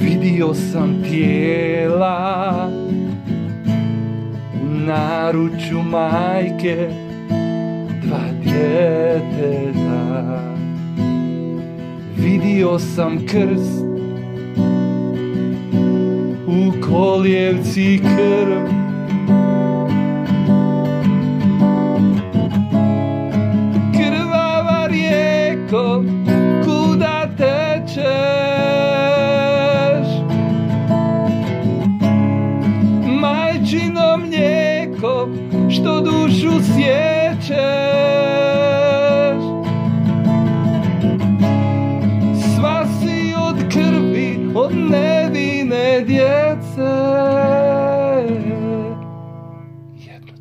Vidio sam tijela u naručju majke dva djeteta. Vidio sam krst u koljevci krv. Majčino mlijeko, što dušu sjećeš? Sva si od krvi, od nevine djece. Jedno.